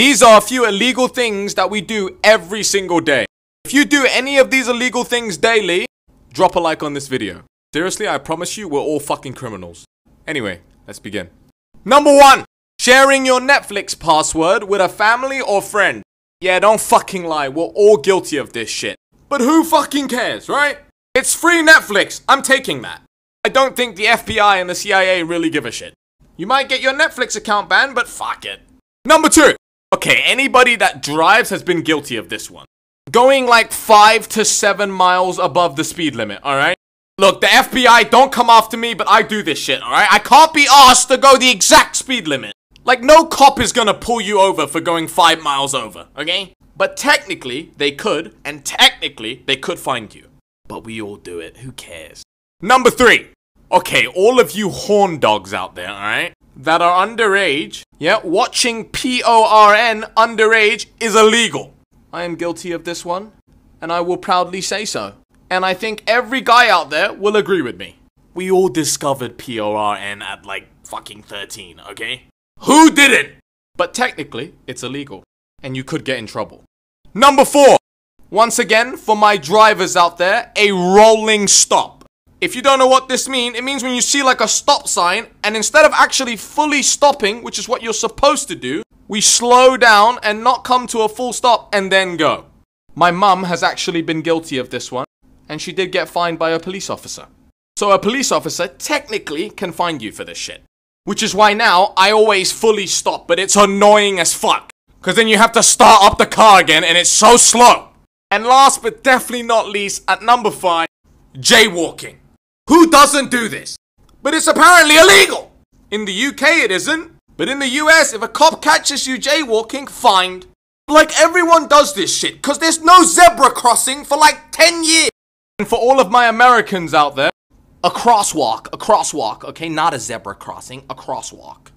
These are a few illegal things that we do every single day. If you do any of these illegal things daily, drop a like on this video. Seriously, I promise you, we're all fucking criminals. Anyway, let's begin. Number one, sharing your Netflix password with a family or friend. Yeah, don't fucking lie, we're all guilty of this shit. But who fucking cares, right? It's free Netflix, I'm taking that. I don't think the FBI and the CIA really give a shit. You might get your Netflix account banned, but fuck it. Number two, okay, anybody that drives has been guilty of this one. Going like five to seven miles above the speed limit, alright? Look, the FBI don't come after me, but I do this shit, alright? I can't be asked to go the exact speed limit. Like, no cop is gonna pull you over for going five miles over, okay? But technically, they could, and technically, they could find you. But we all do it, who cares? Number three. Okay, all of you horn dogs out there, alright? That are underage, yeah, watching P-O-R-N underage is illegal. I am guilty of this one, and I will proudly say so. And I think every guy out there will agree with me. We all discovered P-O-R-N at like fucking 13, okay? Who didn't? But technically, it's illegal, and you could get in trouble. Number four. Once again, for my drivers out there, a rolling stop. If you don't know what this means, it means when you see like a stop sign, and instead of actually fully stopping, which is what you're supposed to do, we slow down and not come to a full stop and then go. My mum has actually been guilty of this one, and she did get fined by a police officer. So a police officer technically can find you for this shit. Which is why now I always fully stop, but it's annoying as fuck. Cause then you have to start up the car again and it's so slow. And last but definitely not least, at number 5, jaywalking. Who doesn't do this? But it's apparently illegal! In the UK it isn't, but in the US if a cop catches you jaywalking, fined. Like everyone does this shit, cause there's no zebra crossing for like 10 years. And for all of my Americans out there, a crosswalk, a crosswalk, okay? Not a zebra crossing, a crosswalk.